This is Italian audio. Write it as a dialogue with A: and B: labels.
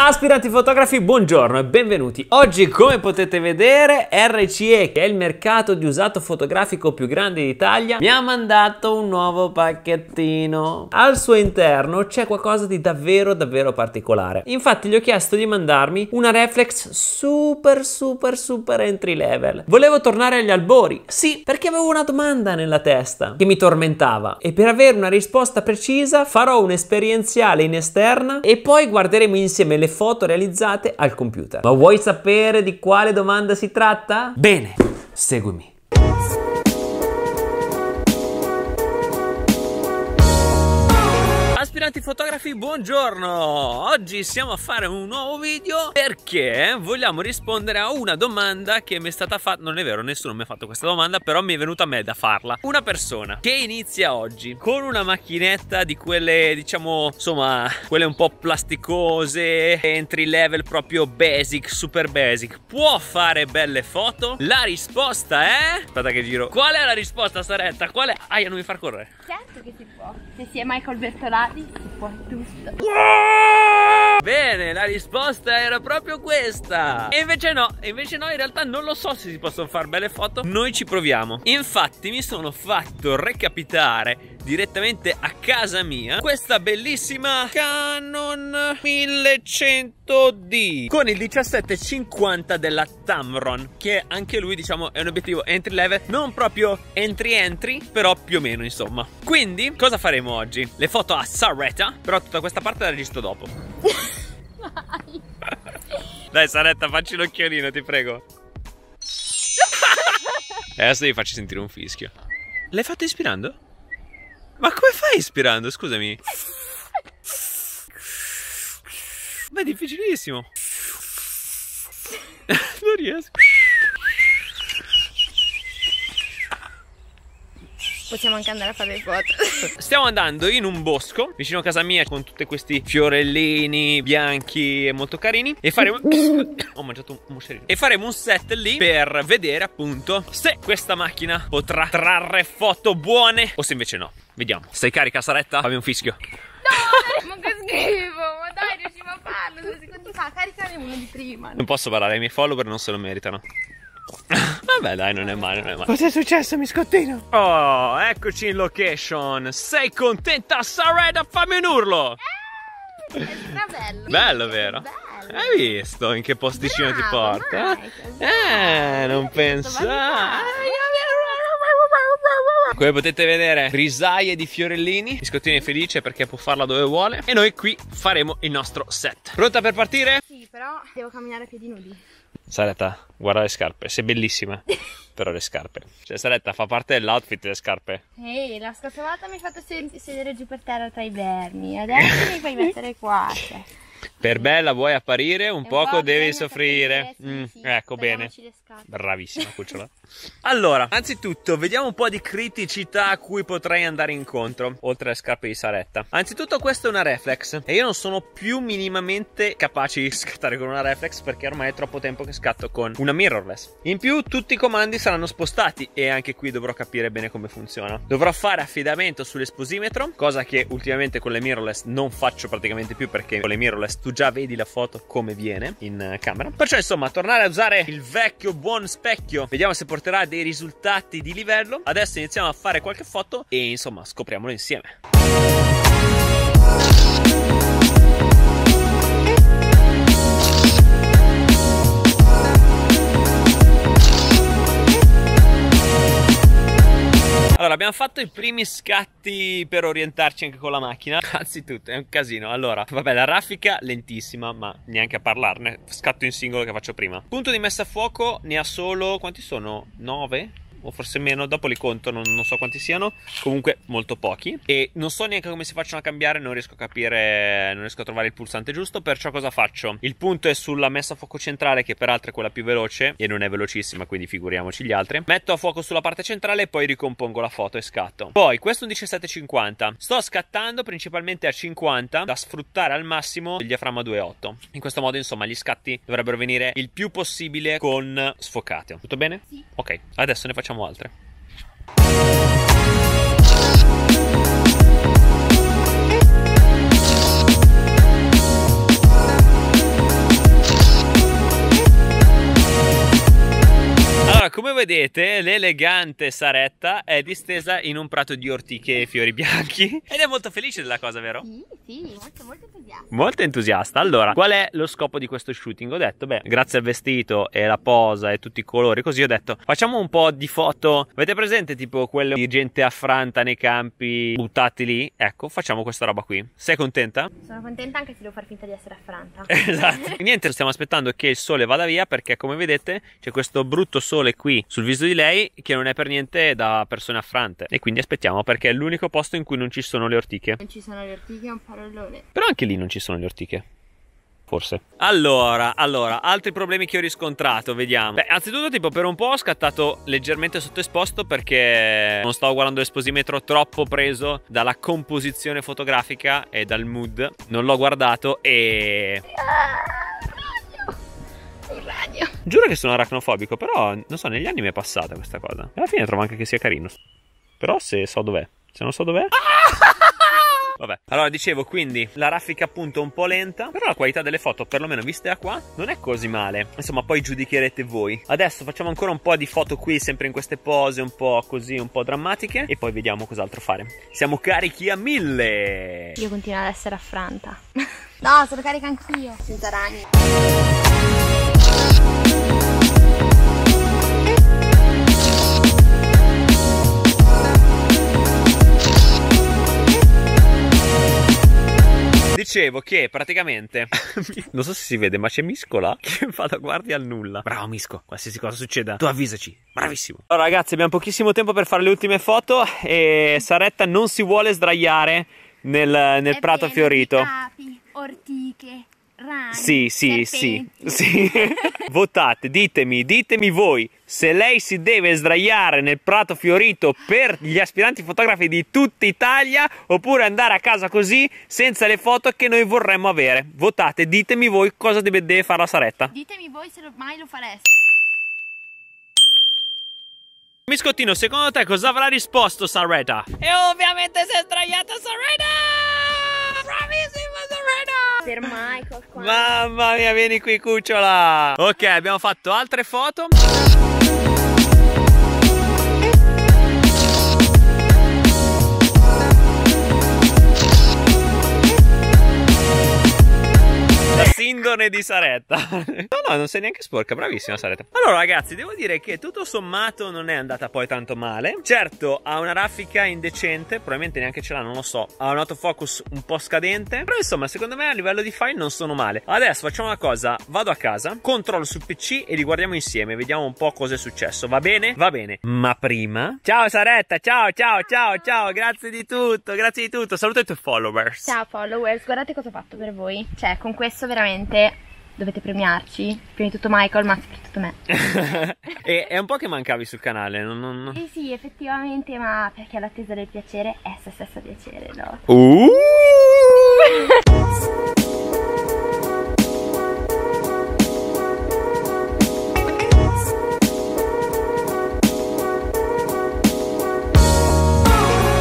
A: Aspiranti fotografi, buongiorno e benvenuti. Oggi, come potete vedere, RCE, che è il mercato di usato fotografico più grande d'Italia, mi ha mandato un nuovo pacchettino. Al suo interno c'è qualcosa di davvero davvero particolare. Infatti gli ho chiesto di mandarmi una reflex super super super entry level. Volevo tornare agli albori, sì, perché avevo una domanda nella testa che mi tormentava e per avere una risposta precisa farò un esperienziale in esterna e poi guarderemo insieme le foto realizzate al computer. Ma vuoi sapere di quale domanda si tratta? Bene, seguimi. Aspiranti fotografi, buongiorno! Oggi siamo a fare un nuovo video perché vogliamo rispondere a una domanda che mi è stata fatta. Non è vero, nessuno mi ha fatto questa domanda, però mi è venuta a me da farla. Una persona che inizia oggi con una macchinetta di quelle, diciamo, insomma, quelle un po' plasticose, entry level proprio basic, super basic, può fare belle foto? La risposta è... Aspetta che giro. Qual è la risposta, Saretta? Qual è? Aia, non mi far correre.
B: Certo che si può. Se si è Michael Bertolati tutto.
A: Bene, la risposta era proprio questa. E invece no, invece no, in realtà non lo so se si possono fare belle foto. Noi ci proviamo. Infatti mi sono fatto recapitare direttamente a casa mia questa bellissima Canon 1100D con il 1750 della Tamron che anche lui diciamo è un obiettivo entry level non proprio entry entry però più o meno insomma quindi cosa faremo oggi? Le foto a Però tutta questa parte la registro dopo Dai Saretta facci l'occhiolino ti prego E adesso devi farci sentire un fischio L'hai fatto ispirando? Ma come fai ispirando? Scusami. Ma è difficilissimo. non riesco.
B: Possiamo anche andare a fare le foto.
A: Stiamo andando in un bosco vicino a casa mia con tutti questi fiorellini bianchi e molto carini e faremo Ho mangiato un moscerino. E faremo un set lì per vedere appunto se questa macchina potrà trarre foto buone o se invece no. Vediamo. Stai carica Saretta? Fammi un fischio.
B: No, ma che schifo, ma dai, riusciamo a farlo. Due secondi fa, caricane uno di prima.
A: Non posso parlare ai miei follower, non se lo meritano. Vabbè dai, non è male, non è male.
C: Cosa è successo, miscottino?
A: Oh, eccoci in location. Sei contenta, Sareda? Fammi un urlo!
B: Eh, è bello.
A: Bello, vero?
B: Bello.
A: Hai visto in che posticino
B: Bravo,
A: ti porta?
B: Michael,
A: eh, non pensare.
B: valutato.
A: Come potete vedere, risaie di fiorellini. Biscottini è felice perché può farla dove vuole. E noi qui faremo il nostro set. Pronta per partire?
B: Però devo camminare a piedi nudi.
A: Saretta, guarda le scarpe, sei bellissima. Però le scarpe. Cioè, Saretta fa parte dell'outfit le scarpe.
B: Ehi, la scorsa volta mi hai fatto se- sedere giù per terra tra i vermi. Adesso mi fai mettere qua. Cioè.
A: Per bella vuoi apparire, un
B: E
A: poco
B: po'
A: devi soffrire. Mm,
B: sì,
A: ecco bene. Bravissima, cucciola. Allora, anzitutto, vediamo un po' di criticità a cui potrei andare incontro, oltre alle scarpe di Saretta. Anzitutto, questa è una reflex e io non sono più minimamente capace di scattare con una reflex perché ormai è troppo tempo che scatto con una mirrorless. In più, tutti i comandi saranno spostati e anche qui dovrò capire bene come funziona. Dovrò fare affidamento sull'esposimetro, cosa che ultimamente con le mirrorless non faccio praticamente più perché con le mirrorless tu già vedi la foto come viene in eh, camera. Perciò, insomma, tornare a usare il vecchio buon specchio, vediamo se porterà dei risultati di livello. Adesso iniziamo a fare qualche foto e insomma scopriamolo insieme. Abbiamo fatto i primi scatti per orientarci anche con la macchina. Anzitutto, è un casino. Allora, vabbè, la raffica lentissima, ma neanche a parlarne. Scatto in singolo che faccio prima. Punto di messa a fuoco ne ha solo. Quanti sono? 9? O forse meno, dopo li conto, non, non so quanti siano, comunque molto pochi e non so neanche come si facciano a cambiare, non riesco a capire, non riesco a trovare il pulsante giusto, perciò cosa faccio? Il punto è sulla messa a fuoco centrale che peraltro è quella più veloce e non è velocissima, quindi figuriamoci gli altri. Metto a fuoco sulla parte centrale e poi ricompongo la foto e scatto. Poi questo è un 1750, sto scattando principalmente a 50 da sfruttare al massimo il diaframma 2.8. In questo modo insomma gli scatti dovrebbero venire il più possibile con sfocate. Tutto bene?
B: Sì.
A: Ok, adesso ne facciamo altre. Vedete, l'elegante Saretta è distesa in un prato di ortiche e fiori bianchi ed è molto felice della cosa, vero?
B: Sì, sì, molto, molto entusiasta.
A: Molto entusiasta. Allora, qual è lo scopo di questo shooting? Ho detto, beh, grazie al vestito e la posa e tutti i colori, così ho detto, facciamo un po' di foto. Avete presente tipo quelle di gente affranta nei campi buttati lì? Ecco, facciamo questa roba qui. Sei contenta?
B: Sono contenta anche se devo far finta di essere affranta.
A: esatto. Niente, stiamo aspettando che il sole vada via perché come vedete c'è questo brutto sole qui sul viso di lei che non è per niente da persone affrante. E quindi aspettiamo perché è l'unico posto in cui non ci sono le ortiche.
B: Non ci sono le ortiche, è un parolone.
A: Però anche lì non ci sono le ortiche. Forse. Allora, allora, altri problemi che ho riscontrato, vediamo. Beh, anzitutto, tipo, per un po' ho scattato leggermente sottoesposto perché non stavo guardando l'esposimetro troppo preso dalla composizione fotografica e dal mood. Non l'ho guardato e. Giuro che sono arachnofobico, però non so, negli anni mi è passata questa cosa. Alla fine trovo anche che sia carino. Però se so dov'è. Se non so dov'è. Vabbè, allora dicevo quindi la raffica appunto un po' lenta, però la qualità delle foto, perlomeno viste da qua, non è così male. Insomma, poi giudicherete voi. Adesso facciamo ancora un po' di foto qui, sempre in queste pose un po' così, un po' drammatiche, e poi vediamo cos'altro fare. Siamo carichi a mille!
B: Io continuo ad essere affranta. no, sono carica anch'io. Senza ragni.
A: Dicevo che praticamente non so se si vede, ma c'è Misco là che fa da guardia al nulla. Bravo Misco, qualsiasi cosa succeda, tu avvisaci. Bravissimo. Allora ragazzi, abbiamo pochissimo tempo per fare le ultime foto e Saretta non si vuole sdraiare nel, nel
B: È
A: prato
B: pieno
A: fiorito.
B: Di capi, ortiche, ragni.
A: Sì, sì, sì,
B: serpenti.
A: sì. Votate, ditemi, ditemi voi se lei si deve sdraiare nel prato fiorito per gli aspiranti fotografi di tutta Italia oppure andare a casa così senza le foto che noi vorremmo avere. Votate, ditemi voi cosa deve, deve fare la Saretta.
B: Ditemi voi se lo- mai lo fareste.
A: Miscottino, secondo te cosa avrà risposto Saretta? E ovviamente si è sdraiata Saretta!
B: Per Michael qua.
A: Mamma mia, vieni qui cucciola! Ok, abbiamo fatto altre foto. Sindone di Saretta. No, no, non sei neanche sporca, bravissima Saretta. Allora, ragazzi, devo dire che tutto sommato non è andata poi tanto male. Certo, ha una raffica indecente, probabilmente neanche ce l'ha, non lo so. Ha un autofocus un po' scadente. Però insomma, secondo me a livello di file non sono male. Adesso facciamo una cosa: vado a casa, controllo sul PC e li guardiamo insieme. Vediamo un po' cosa è successo. Va bene? Va bene. Ma prima. Ciao Saretta, ciao, ciao, ciao, ciao. Grazie di tutto, grazie di tutto. Saluta i tuoi followers.
B: Ciao followers, guardate cosa ho fatto per voi. Cioè, con questo veramente veramente dovete premiarci. Prima di tutto Michael, ma soprattutto me.
A: e è un po' che mancavi sul canale, non, non...
B: Eh sì, effettivamente, ma perché l'attesa del piacere è se stessa piacere, no?
A: Uh!